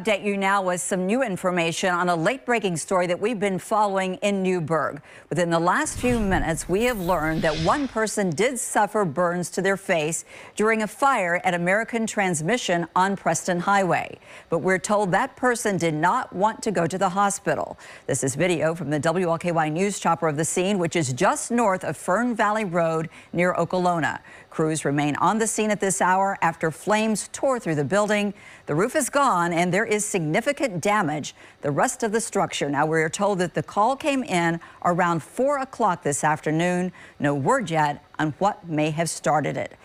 Update you now with some new information on a late breaking story that we've been following in Newburg. Within the last few minutes, we have learned that one person did suffer burns to their face during a fire at American Transmission on Preston Highway. But we're told that person did not want to go to the hospital. This is video from the WLKY News chopper of the scene, which is just north of Fern Valley Road near Okolona. Crews remain on the scene at this hour after flames tore through the building. The roof is gone and there is significant damage. The rest of the structure. Now we are told that the call came in around 4 o'clock this afternoon. No word yet on what may have started it.